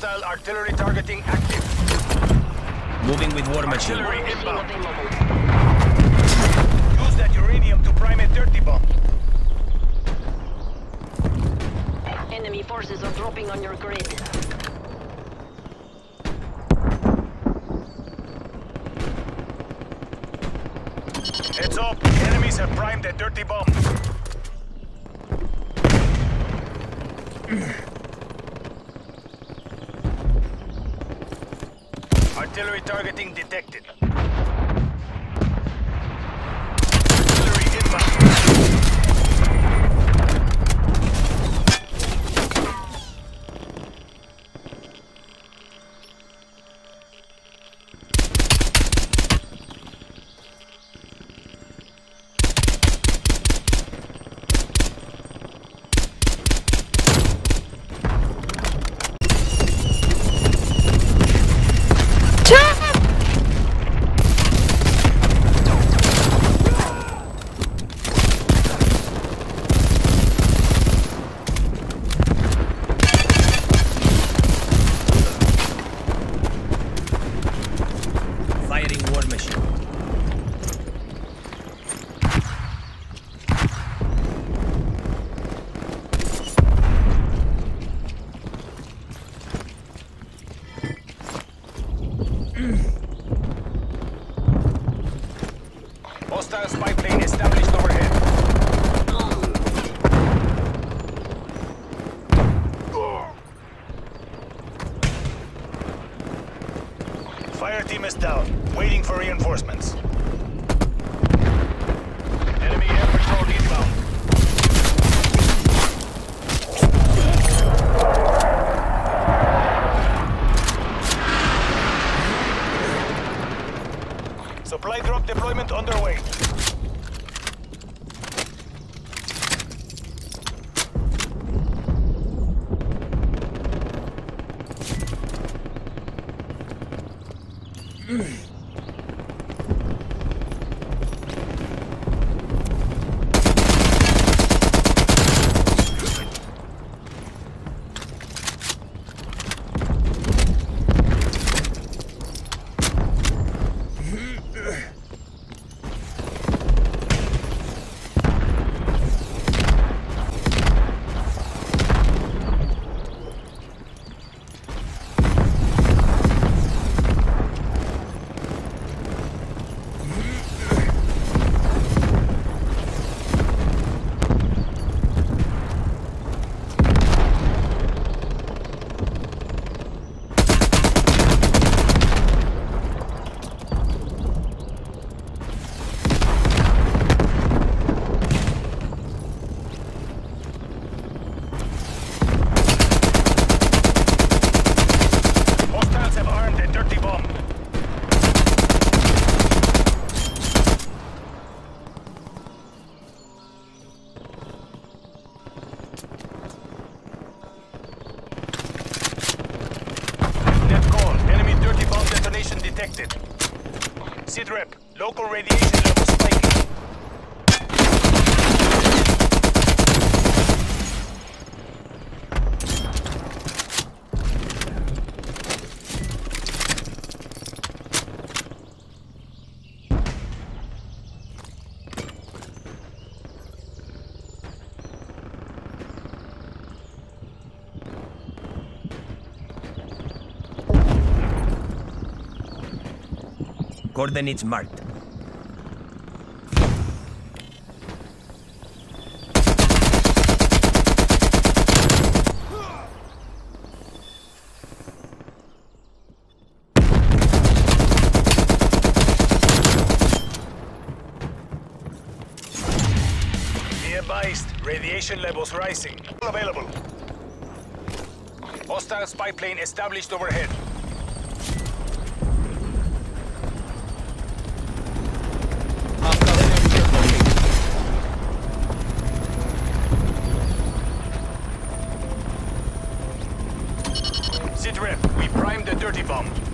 Hostile artillery targeting active. Moving with war machine. Artillery inbound. Use that uranium to prime a dirty bomb. Enemy forces are dropping on your grid. Heads up. Enemies have primed a dirty bomb. Artillery targeting detected. Artillery inbound. Firing war machine. Hostile spy plane established overhead. Fire team is down, waiting for reinforcements. Supply drop deployment underway. Hostiles detonation detected. Sitrep. Local radiation level Coordinates marked. Radiation levels rising. Available. Hostile spy plane established overhead. Primed the dirty bomb.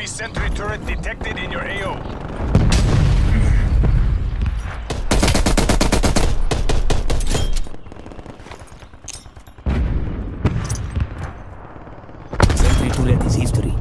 Enemy sentry turret detected in your AO. Sentry turret is history.